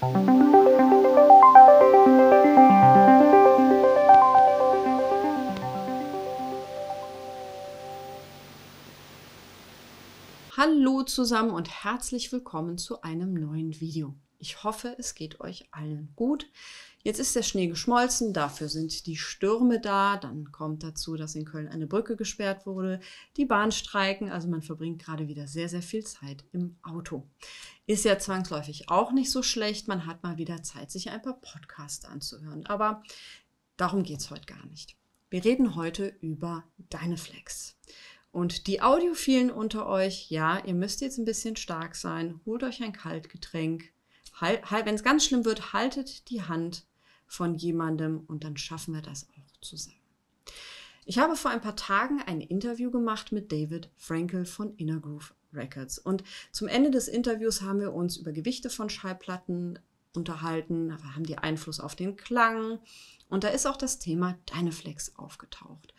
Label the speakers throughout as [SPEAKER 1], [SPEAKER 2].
[SPEAKER 1] Hallo zusammen und herzlich willkommen zu einem neuen Video. Ich hoffe, es geht euch allen gut. Jetzt ist der Schnee geschmolzen, dafür sind die Stürme da. Dann kommt dazu, dass in Köln eine Brücke gesperrt wurde, die Bahn streiken. Also man verbringt gerade wieder sehr, sehr viel Zeit im Auto. Ist ja zwangsläufig auch nicht so schlecht. Man hat mal wieder Zeit, sich ein paar Podcasts anzuhören. Aber darum geht es heute gar nicht. Wir reden heute über Dynaflex. Und die Audiophilen unter euch, ja, ihr müsst jetzt ein bisschen stark sein. Holt euch ein Kaltgetränk, wenn es ganz schlimm wird, haltet die Hand von jemandem und dann schaffen wir das auch zusammen. Ich habe vor ein paar Tagen ein Interview gemacht mit David Frankel von Inner Groove Records. Und zum Ende des Interviews haben wir uns über Gewichte von Schallplatten unterhalten, haben die Einfluss auf den Klang. Und da ist auch das Thema Dynaflex aufgetaucht.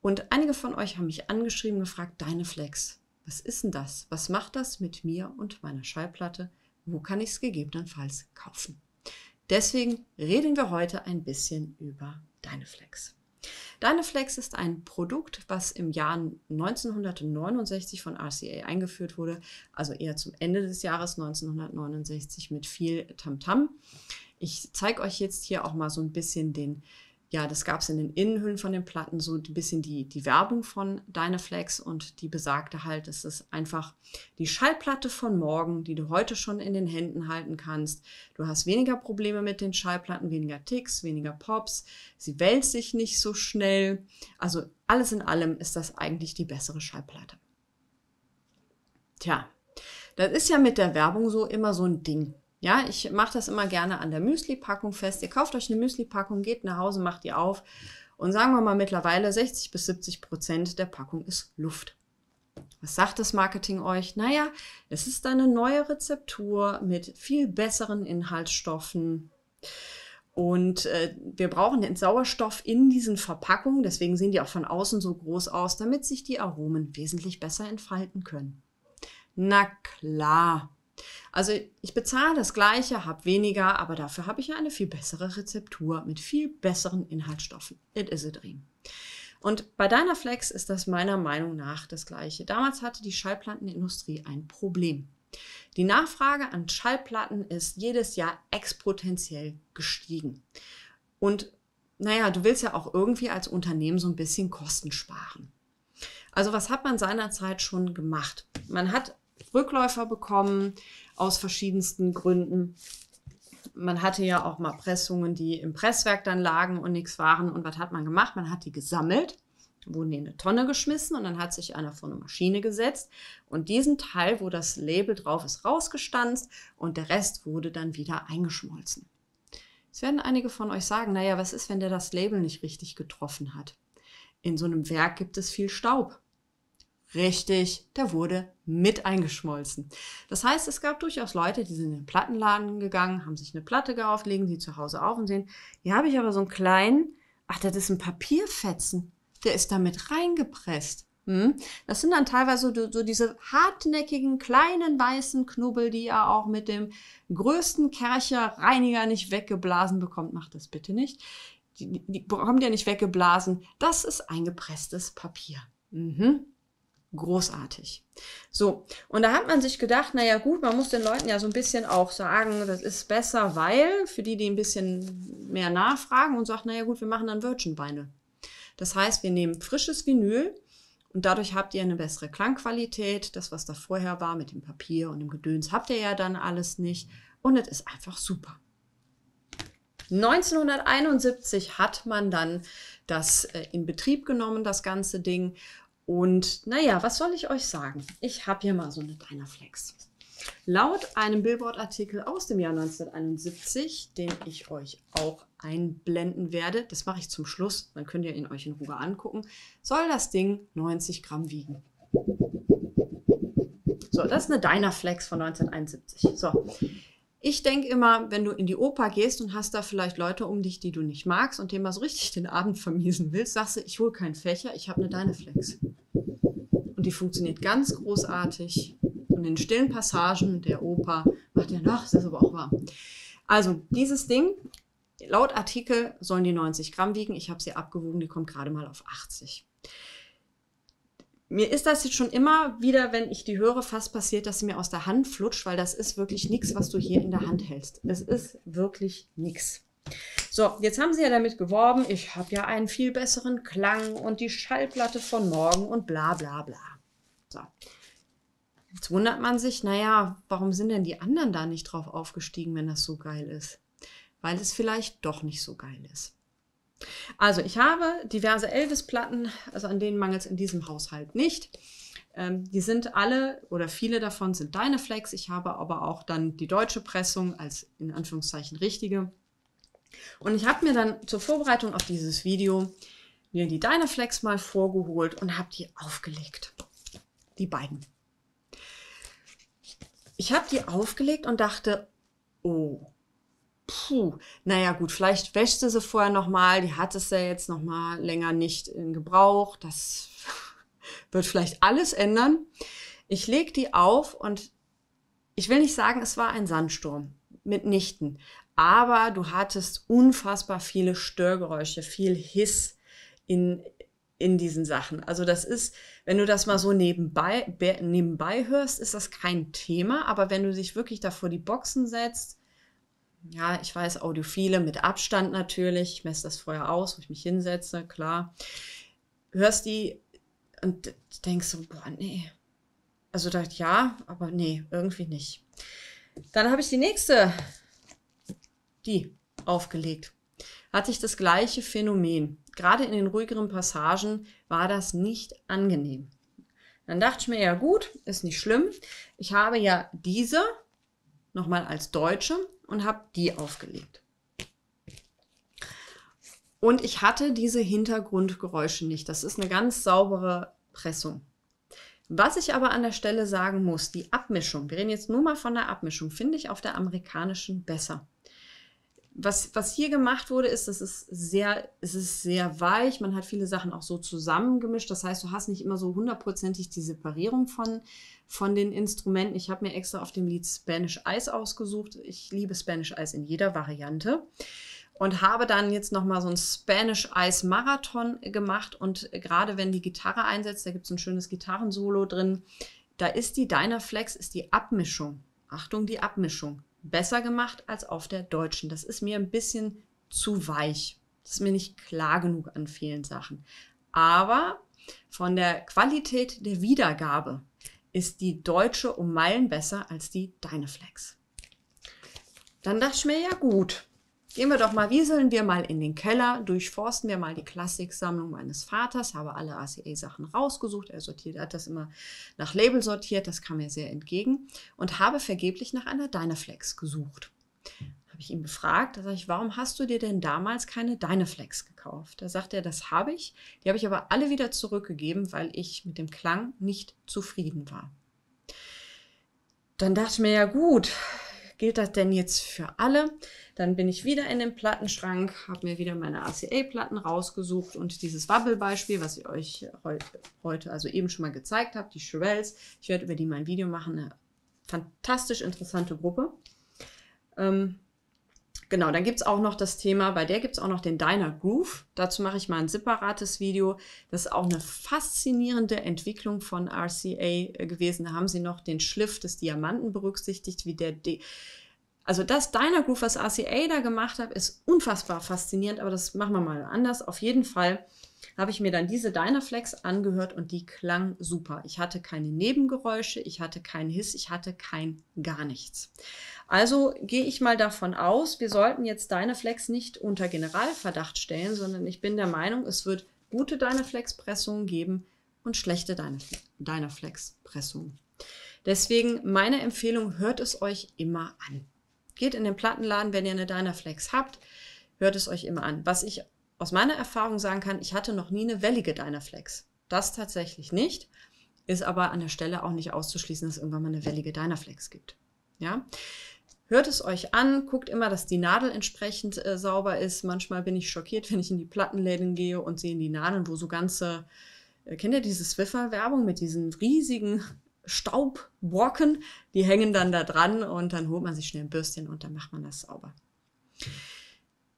[SPEAKER 1] Und einige von euch haben mich angeschrieben, gefragt, Dynaflex, was ist denn das? Was macht das mit mir und meiner Schallplatte? Wo kann ich es gegebenenfalls kaufen. Deswegen reden wir heute ein bisschen über Dynaflex. Dynaflex ist ein Produkt, was im Jahr 1969 von RCA eingeführt wurde, also eher zum Ende des Jahres 1969 mit viel Tamtam. -Tam. Ich zeige euch jetzt hier auch mal so ein bisschen den ja, das gab es in den Innenhüllen von den Platten, so ein bisschen die, die Werbung von Dynaflex und die besagte halt, es ist einfach die Schallplatte von morgen, die du heute schon in den Händen halten kannst. Du hast weniger Probleme mit den Schallplatten, weniger Ticks, weniger Pops, sie wälzt sich nicht so schnell. Also alles in allem ist das eigentlich die bessere Schallplatte. Tja, das ist ja mit der Werbung so immer so ein Ding. Ja, ich mache das immer gerne an der Müsli-Packung fest. Ihr kauft euch eine Müsli-Packung, geht nach Hause, macht die auf und sagen wir mal mittlerweile 60 bis 70 Prozent der Packung ist Luft. Was sagt das Marketing euch? Naja, es ist eine neue Rezeptur mit viel besseren Inhaltsstoffen. Und äh, wir brauchen den Sauerstoff in diesen Verpackungen, deswegen sehen die auch von außen so groß aus, damit sich die Aromen wesentlich besser entfalten können. Na klar, also ich bezahle das gleiche, habe weniger, aber dafür habe ich ja eine viel bessere Rezeptur mit viel besseren Inhaltsstoffen. It is a dream. Und bei Dynaflex ist das meiner Meinung nach das gleiche. Damals hatte die Schallplattenindustrie ein Problem. Die Nachfrage an Schallplatten ist jedes Jahr exponentiell gestiegen. Und naja, du willst ja auch irgendwie als Unternehmen so ein bisschen Kosten sparen. Also was hat man seinerzeit schon gemacht? Man hat Rückläufer bekommen aus verschiedensten Gründen. Man hatte ja auch mal Pressungen, die im Presswerk dann lagen und nichts waren. Und was hat man gemacht? Man hat die gesammelt, wurden in eine Tonne geschmissen und dann hat sich einer vor eine Maschine gesetzt und diesen Teil, wo das Label drauf ist, rausgestanzt und der Rest wurde dann wieder eingeschmolzen. Jetzt werden einige von euch sagen, naja, was ist, wenn der das Label nicht richtig getroffen hat? In so einem Werk gibt es viel Staub. Richtig, der wurde mit eingeschmolzen. Das heißt, es gab durchaus Leute, die sind in den Plattenladen gegangen, haben sich eine Platte gekauft, legen sie zu Hause auf und sehen, hier habe ich aber so einen kleinen, ach, das ist ein Papierfetzen, der ist damit reingepresst. Hm? Das sind dann teilweise so, diese hartnäckigen kleinen weißen Knubbel, die ihr auch mit dem größten Kercher-Reiniger nicht weggeblasen bekommt. Macht das bitte nicht. Die, die bekommt ihr nicht weggeblasen. Das ist eingepresstes Papier. Mhm großartig. So, und da hat man sich gedacht, naja gut, man muss den Leuten ja so ein bisschen auch sagen, das ist besser, weil, für die, die ein bisschen mehr nachfragen und sagt, naja gut, wir machen dann Virgin-Beine. Das heißt, wir nehmen frisches Vinyl und dadurch habt ihr eine bessere Klangqualität. Das, was da vorher war mit dem Papier und dem Gedöns, habt ihr ja dann alles nicht. Und es ist einfach super. 1971 hat man dann das äh, in Betrieb genommen, das ganze Ding. Und naja, was soll ich euch sagen? Ich habe hier mal so eine Dynaflex. Laut einem Billboard-Artikel aus dem Jahr 1971, den ich euch auch einblenden werde, das mache ich zum Schluss, dann könnt ihr ihn euch in Ruhe angucken, soll das Ding 90 Gramm wiegen. So, das ist eine Dynaflex von 1971. So, ich denke immer, wenn du in die Oper gehst und hast da vielleicht Leute um dich, die du nicht magst und dem mal so richtig den Abend vermiesen willst, sagst du, ich hole keinen Fächer, ich habe eine Dynaflex. Und die funktioniert ganz großartig. Und in stillen Passagen der Oper macht ihr, ach, das ist aber auch warm. Also dieses Ding, laut Artikel sollen die 90 Gramm wiegen. Ich habe sie abgewogen, die kommt gerade mal auf 80. Mir ist das jetzt schon immer wieder, wenn ich die höre, fast passiert, dass sie mir aus der Hand flutscht, weil das ist wirklich nichts, was du hier in der Hand hältst. Es ist wirklich nichts. So, jetzt haben sie ja damit geworben, ich habe ja einen viel besseren Klang und die Schallplatte von morgen und bla bla bla. So. Jetzt wundert man sich, naja, warum sind denn die anderen da nicht drauf aufgestiegen, wenn das so geil ist? Weil es vielleicht doch nicht so geil ist. Also, ich habe diverse Elvis-Platten, also an denen mangelt es in diesem Haushalt nicht. Ähm, die sind alle oder viele davon sind Dynaflex. Ich habe aber auch dann die deutsche Pressung als in Anführungszeichen richtige. Und ich habe mir dann zur Vorbereitung auf dieses Video mir die Dynaflex mal vorgeholt und habe die aufgelegt. Die beiden. Ich habe die aufgelegt und dachte, oh, puh, naja gut, vielleicht wäscht sie vorher nochmal, die hat es ja jetzt nochmal länger nicht in Gebrauch, das wird vielleicht alles ändern. Ich lege die auf und ich will nicht sagen, es war ein Sandsturm, mitnichten, aber du hattest unfassbar viele Störgeräusche, viel Hiss in, in diesen Sachen. Also das ist, wenn du das mal so nebenbei, nebenbei hörst, ist das kein Thema, aber wenn du dich wirklich da vor die Boxen setzt, ja, ich weiß, Audiophile mit Abstand natürlich, ich messe das vorher aus, wo ich mich hinsetze, klar, hörst die und denkst so, boah, nee. Also dachte ja, aber nee, irgendwie nicht. Dann habe ich die nächste die aufgelegt. Hatte ich das gleiche Phänomen. Gerade in den ruhigeren Passagen war das nicht angenehm. Dann dachte ich mir, ja gut, ist nicht schlimm. Ich habe ja diese nochmal als Deutsche und habe die aufgelegt. Und ich hatte diese Hintergrundgeräusche nicht. Das ist eine ganz saubere Pressung. Was ich aber an der Stelle sagen muss, die Abmischung, wir reden jetzt nur mal von der Abmischung, finde ich auf der amerikanischen besser was, was hier gemacht wurde, ist, dass es sehr, es ist sehr weich. Man hat viele Sachen auch so zusammengemischt. Das heißt, du hast nicht immer so hundertprozentig die Separierung von, von den Instrumenten. Ich habe mir extra auf dem Lied Spanish Ice ausgesucht. Ich liebe Spanish Ice in jeder Variante. Und habe dann jetzt nochmal so ein Spanish Ice Marathon gemacht. Und gerade wenn die Gitarre einsetzt, da gibt es ein schönes Gitarrensolo drin, da ist die Dynaflex, ist die Abmischung. Achtung, die Abmischung besser gemacht als auf der deutschen. Das ist mir ein bisschen zu weich. Das ist mir nicht klar genug an vielen Sachen. Aber von der Qualität der Wiedergabe ist die deutsche um Meilen besser als die Dynaflex. Dann dachte ich mir, ja gut, Gehen wir doch mal, wieseln wir mal in den Keller, durchforsten wir mal die Klassiksammlung meines Vaters, habe alle ACA-Sachen rausgesucht. Er sortiert, er hat das immer nach Label sortiert, das kam mir sehr entgegen und habe vergeblich nach einer Dynaflex gesucht. Habe ich ihn befragt, da sage ich, warum hast du dir denn damals keine Dynaflex gekauft? Da sagt er, das habe ich, die habe ich aber alle wieder zurückgegeben, weil ich mit dem Klang nicht zufrieden war. Dann dachte ich mir, ja gut, gilt das denn jetzt für alle? Dann bin ich wieder in den Plattenschrank, habe mir wieder meine ACA-Platten rausgesucht und dieses Wubble-Beispiel, was ich euch heute, heute, also eben schon mal gezeigt habe, die Shirelles. Ich werde über die mal ein Video machen. Eine fantastisch interessante Gruppe. Ähm, Genau, dann gibt es auch noch das Thema, bei der gibt es auch noch den Diner Groove. Dazu mache ich mal ein separates Video. Das ist auch eine faszinierende Entwicklung von RCA äh, gewesen. Da haben sie noch den Schliff des Diamanten berücksichtigt, wie der, De also das Diner Groove, was RCA da gemacht hat, ist unfassbar faszinierend, aber das machen wir mal anders. Auf jeden Fall habe ich mir dann diese Dynaflex angehört und die klang super. Ich hatte keine Nebengeräusche, ich hatte keinen Hiss, ich hatte kein gar nichts. Also gehe ich mal davon aus, wir sollten jetzt Dynaflex nicht unter Generalverdacht stellen, sondern ich bin der Meinung, es wird gute Dynaflex-Pressungen geben und schlechte Dynaflex-Pressungen. Deswegen meine Empfehlung, hört es euch immer an. Geht in den Plattenladen, wenn ihr eine Dynaflex habt, hört es euch immer an. Was ich aus meiner Erfahrung sagen kann, ich hatte noch nie eine wellige Dynaflex. Das tatsächlich nicht, ist aber an der Stelle auch nicht auszuschließen, dass es irgendwann mal eine wellige Dynaflex gibt. Ja? Hört es euch an, guckt immer, dass die Nadel entsprechend äh, sauber ist. Manchmal bin ich schockiert, wenn ich in die Plattenläden gehe und sehe die Nadeln, wo so ganze, äh, kennt ihr diese Swiffer-Werbung mit diesen riesigen Staubbrocken, die hängen dann da dran und dann holt man sich schnell ein Bürstchen und dann macht man das sauber.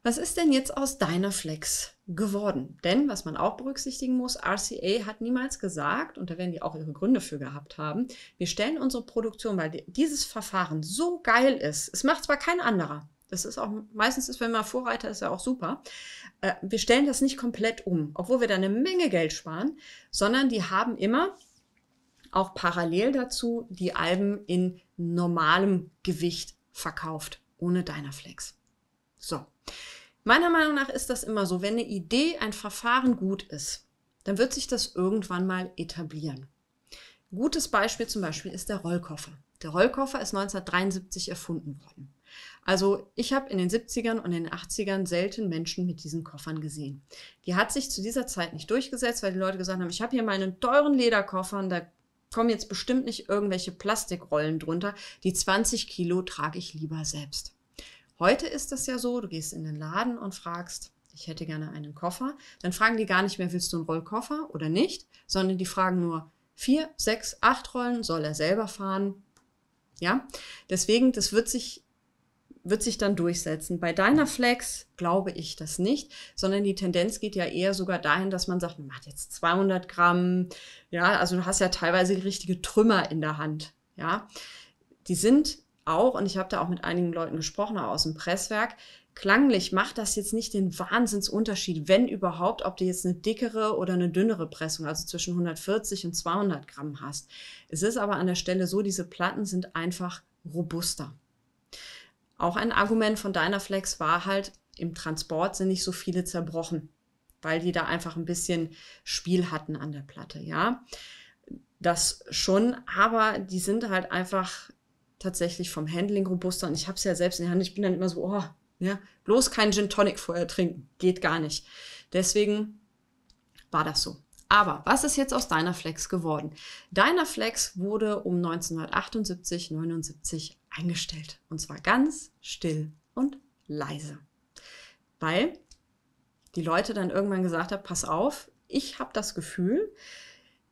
[SPEAKER 1] Was ist denn jetzt aus deiner Flex geworden? Denn, was man auch berücksichtigen muss, RCA hat niemals gesagt, und da werden die auch ihre Gründe für gehabt haben, wir stellen unsere Produktion, weil dieses Verfahren so geil ist, es macht zwar kein anderer, das ist auch, meistens ist, wenn man Vorreiter ist, ja auch super. Äh, wir stellen das nicht komplett um, obwohl wir da eine Menge Geld sparen, sondern die haben immer auch parallel dazu die Alben in normalem Gewicht verkauft, ohne Dynaflex. So. Meiner Meinung nach ist das immer so, wenn eine Idee, ein Verfahren gut ist, dann wird sich das irgendwann mal etablieren. Gutes Beispiel zum Beispiel ist der Rollkoffer. Der Rollkoffer ist 1973 erfunden worden. Also ich habe in den 70ern und den 80ern selten Menschen mit diesen Koffern gesehen. Die hat sich zu dieser Zeit nicht durchgesetzt, weil die Leute gesagt haben, ich habe hier meinen teuren Lederkoffer und da kommen jetzt bestimmt nicht irgendwelche Plastikrollen drunter. Die 20 Kilo trage ich lieber selbst. Heute ist das ja so, du gehst in den Laden und fragst, ich hätte gerne einen Koffer. Dann fragen die gar nicht mehr, willst du einen Rollkoffer oder nicht, sondern die fragen nur, vier, sechs, acht Rollen soll er selber fahren. Ja, deswegen, das wird sich wird sich dann durchsetzen. Bei deiner Flex glaube ich das nicht, sondern die Tendenz geht ja eher sogar dahin, dass man sagt, man macht jetzt 200 Gramm. Ja, also du hast ja teilweise richtige Trümmer in der Hand. Ja, die sind auch, und ich habe da auch mit einigen Leuten gesprochen, auch aus dem Presswerk, klanglich macht das jetzt nicht den Wahnsinnsunterschied, wenn überhaupt, ob du jetzt eine dickere oder eine dünnere Pressung, also zwischen 140 und 200 Gramm hast. Es ist aber an der Stelle so, diese Platten sind einfach robuster. Auch ein Argument von Dynaflex war halt, im Transport sind nicht so viele zerbrochen, weil die da einfach ein bisschen Spiel hatten an der Platte, ja. Das schon, aber die sind halt einfach tatsächlich vom Handling robuster und ich habe es ja selbst in der Hand, ich bin dann immer so, oh, ja, bloß kein Gin Tonic vorher trinken, geht gar nicht. Deswegen war das so. Aber was ist jetzt aus Dynaflex geworden? Dynaflex wurde um 1978, 79 eingestellt. Und zwar ganz still und leise. Weil die Leute dann irgendwann gesagt haben, pass auf, ich habe das Gefühl,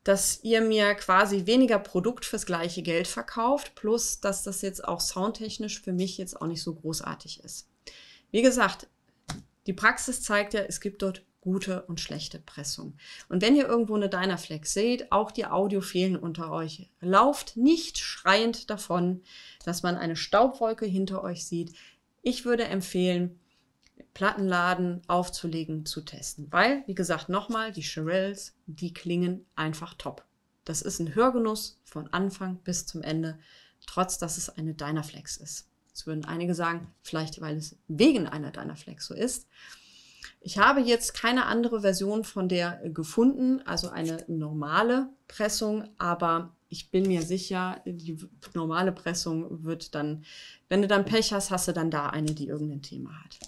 [SPEAKER 1] dass ihr mir quasi weniger Produkt fürs gleiche Geld verkauft, plus dass das jetzt auch soundtechnisch für mich jetzt auch nicht so großartig ist. Wie gesagt, die Praxis zeigt ja, es gibt dort gute und schlechte Pressung. Und wenn ihr irgendwo eine Dynaflex seht, auch die Audiophilen unter euch, lauft nicht schreiend davon, dass man eine Staubwolke hinter euch sieht. Ich würde empfehlen, Plattenladen aufzulegen, zu testen. Weil, wie gesagt, nochmal, die Shirelles, die klingen einfach top. Das ist ein Hörgenuss von Anfang bis zum Ende, trotz dass es eine Dynaflex ist. Jetzt würden einige sagen, vielleicht weil es wegen einer Dynaflex so ist. Ich habe jetzt keine andere Version von der gefunden, also eine normale Pressung, aber ich bin mir sicher, die normale Pressung wird dann, wenn du dann Pech hast, hast du dann da eine, die irgendein Thema hat.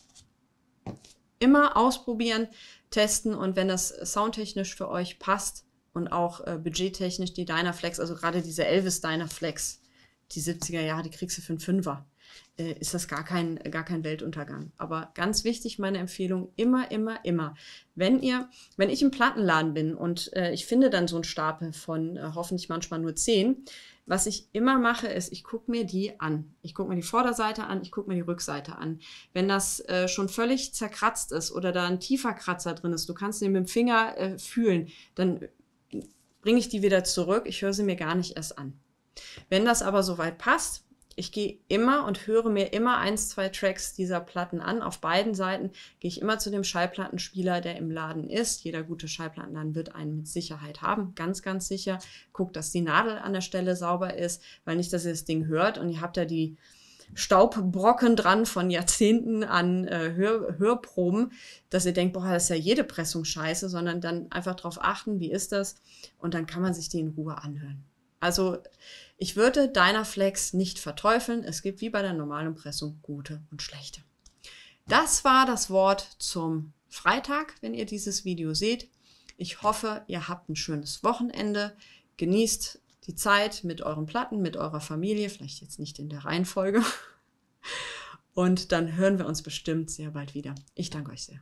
[SPEAKER 1] Immer ausprobieren, testen und wenn das soundtechnisch für euch passt und auch äh, budgettechnisch die Dynaflex, also gerade diese Elvis Dynaflex, die 70er Jahre, die kriegst du für einen Fünfer äh, ist das gar kein, gar kein Weltuntergang. Aber ganz wichtig, meine Empfehlung, immer, immer, immer. Wenn ihr, wenn ich im Plattenladen bin und äh, ich finde dann so einen Stapel von äh, hoffentlich manchmal nur zehn, was ich immer mache, ist, ich gucke mir die an. Ich gucke mir die Vorderseite an, ich gucke mir die Rückseite an. Wenn das äh, schon völlig zerkratzt ist oder da ein tiefer Kratzer drin ist, du kannst den mit dem Finger äh, fühlen, dann bringe ich die wieder zurück. Ich höre sie mir gar nicht erst an. Wenn das aber soweit passt, ich gehe immer und höre mir immer eins, zwei Tracks dieser Platten an. Auf beiden Seiten gehe ich immer zu dem Schallplattenspieler, der im Laden ist. Jeder gute Schallplattenladen wird einen mit Sicherheit haben, ganz, ganz sicher. Guckt, dass die Nadel an der Stelle sauber ist, weil nicht, dass ihr das Ding hört und ihr habt da die Staubbrocken dran von Jahrzehnten an äh, Hör Hörproben, dass ihr denkt, boah, das ist ja jede Pressung scheiße, sondern dann einfach darauf achten, wie ist das und dann kann man sich die in Ruhe anhören. Also ich würde Dynaflex nicht verteufeln. Es gibt wie bei der normalen Pressung gute und schlechte. Das war das Wort zum Freitag, wenn ihr dieses Video seht. Ich hoffe, ihr habt ein schönes Wochenende. Genießt die Zeit mit euren Platten, mit eurer Familie, vielleicht jetzt nicht in der Reihenfolge. Und dann hören wir uns bestimmt sehr bald wieder. Ich danke euch sehr.